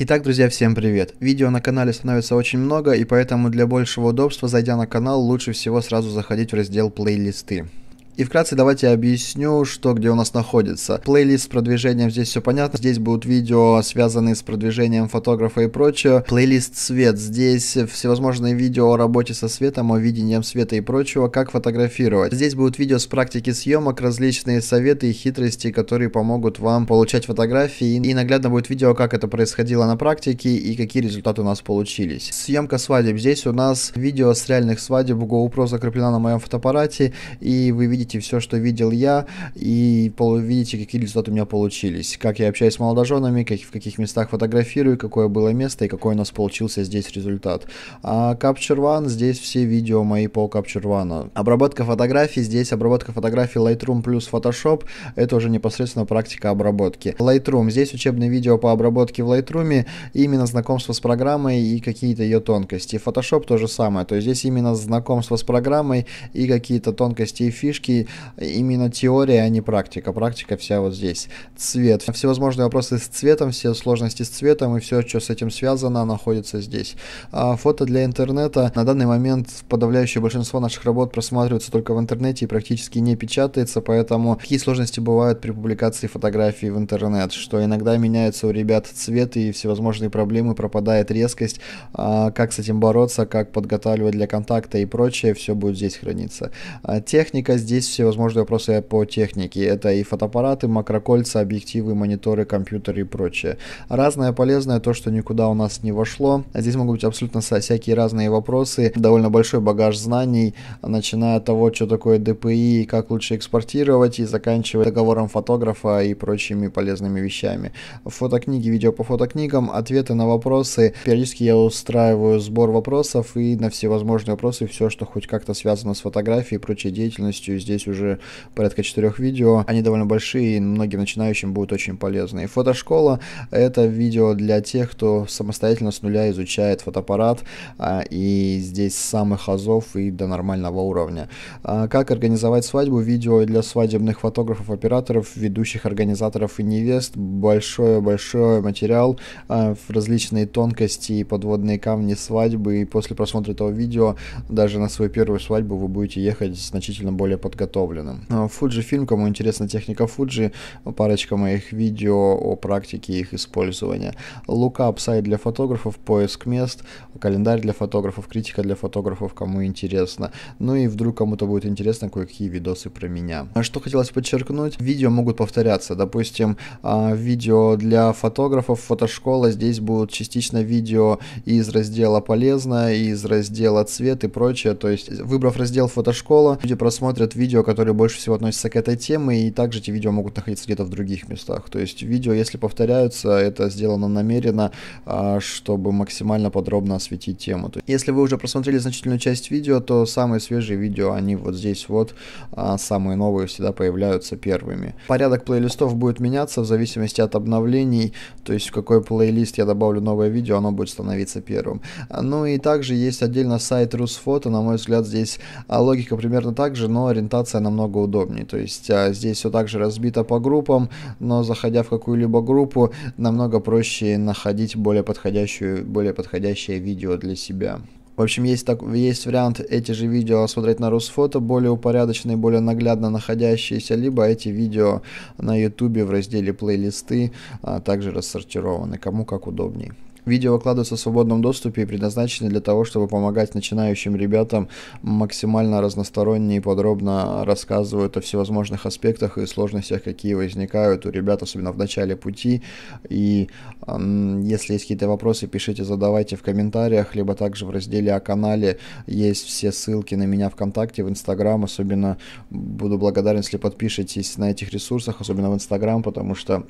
Итак, друзья, всем привет! Видео на канале становится очень много, и поэтому для большего удобства, зайдя на канал, лучше всего сразу заходить в раздел «Плейлисты». И вкратце давайте объясню, что где у нас находится. Плейлист с продвижением, здесь все понятно. Здесь будут видео, связанные с продвижением фотографа и прочее. Плейлист свет, здесь всевозможные видео о работе со светом, о видении света и прочего, как фотографировать. Здесь будут видео с практики съемок, различные советы и хитрости, которые помогут вам получать фотографии. И наглядно будет видео, как это происходило на практике и какие результаты у нас получились. Съемка свадеб. Здесь у нас видео с реальных свадеб. GoPro закреплена на моем фотоаппарате, и вы видите видите все, что видел я, и видите, какие результаты у меня получились. Как я общаюсь с молодоженами, как, в каких местах фотографирую, какое было место и какой у нас получился здесь результат. А Capture One, здесь все видео мои по Capture One. Обработка фотографий, здесь обработка фотографий Lightroom плюс Photoshop, это уже непосредственно практика обработки. Lightroom, здесь учебные видео по обработке в Lightroom, именно знакомство с программой и какие-то ее тонкости. Photoshop то же самое, то есть здесь именно знакомство с программой и какие-то тонкости и фишки, именно теория, а не практика. Практика вся вот здесь. Цвет. Всевозможные вопросы с цветом, все сложности с цветом и все, что с этим связано, находится здесь. А фото для интернета. На данный момент подавляющее большинство наших работ просматривается только в интернете и практически не печатается, поэтому какие сложности бывают при публикации фотографий в интернет, что иногда меняется у ребят цвет и всевозможные проблемы, пропадает резкость, а как с этим бороться, как подготавливать для контакта и прочее, все будет здесь храниться. А техника здесь есть всевозможные вопросы по технике. Это и фотоаппараты, макрокольца, объективы, мониторы, компьютеры и прочее. Разное полезное, то, что никуда у нас не вошло. Здесь могут быть абсолютно всякие разные вопросы, довольно большой багаж знаний, начиная от того, что такое ДПИ, как лучше экспортировать, и заканчивая договором фотографа и прочими полезными вещами. Фотокниги, видео по фотокнигам, ответы на вопросы. Периодически я устраиваю сбор вопросов и на всевозможные вопросы, все, что хоть как-то связано с фотографией и прочей деятельностью, здесь здесь уже порядка четырех видео. Они довольно большие и многим начинающим будут очень полезны. И фотошкола — это видео для тех, кто самостоятельно с нуля изучает фотоаппарат, а, и здесь с самых азов и до нормального уровня. А, как организовать свадьбу? Видео для свадебных фотографов, операторов, ведущих организаторов и невест. Большой-большой материал, а, различные тонкости и подводные камни свадьбы. И после просмотра этого видео даже на свою первую свадьбу вы будете ехать значительно более подготовленным подготовленным. Fujifilm, кому интересна техника Fuji, парочка моих видео о практике их использования. Lookup сайт для фотографов, поиск мест, календарь для фотографов, критика для фотографов, кому интересно. Ну и вдруг кому-то будет интересно кое-какие видосы про меня. А что хотелось подчеркнуть, видео могут повторяться. Допустим, а, видео для фотографов, фотошкола, здесь будут частично видео из раздела полезно, из раздела цвет и прочее. То есть, выбрав раздел фотошкола, люди просмотрят видео видео, которые больше всего относятся к этой теме, и также эти видео могут находиться где-то в других местах. То есть видео, если повторяются, это сделано намеренно, а, чтобы максимально подробно осветить тему. Если вы уже просмотрели значительную часть видео, то самые свежие видео, они вот здесь вот, а, самые новые всегда появляются первыми. Порядок плейлистов будет меняться в зависимости от обновлений, то есть в какой плейлист я добавлю новое видео, оно будет становиться первым. Ну и также есть отдельно сайт Русфото, на мой взгляд, здесь а, логика примерно так же, но ориентация презентация намного удобнее. То есть а, здесь все также разбито по группам, но заходя в какую-либо группу, намного проще находить более, подходящую, более подходящее видео для себя. В общем, есть, так, есть вариант эти же видео смотреть на Русфото, более упорядоченные, более наглядно находящиеся, либо эти видео на ютубе в разделе плейлисты а, также рассортированы, кому как удобней. Видео выкладываются в свободном доступе и предназначены для того, чтобы помогать начинающим ребятам максимально разносторонне и подробно рассказывают о всевозможных аспектах и сложностях, какие возникают у ребят, особенно в начале пути. И э, если есть какие-то вопросы, пишите, задавайте в комментариях, либо также в разделе о канале есть все ссылки на меня ВКонтакте, в Инстаграм. Особенно буду благодарен, если подпишетесь на этих ресурсах, особенно в Инстаграм, потому что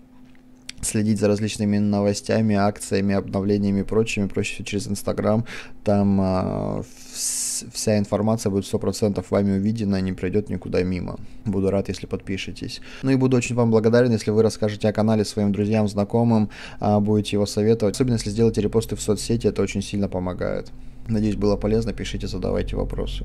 следить за различными новостями, акциями, обновлениями и прочими, проще всего через Инстаграм. Там а, вся информация будет 100% вами увидена, не пройдет никуда мимо. Буду рад, если подпишетесь. Ну и буду очень вам благодарен, если вы расскажете о канале своим друзьям, знакомым, а, будете его советовать. Особенно, если сделаете репосты в соцсети, это очень сильно помогает. Надеюсь, было полезно. Пишите, задавайте вопросы.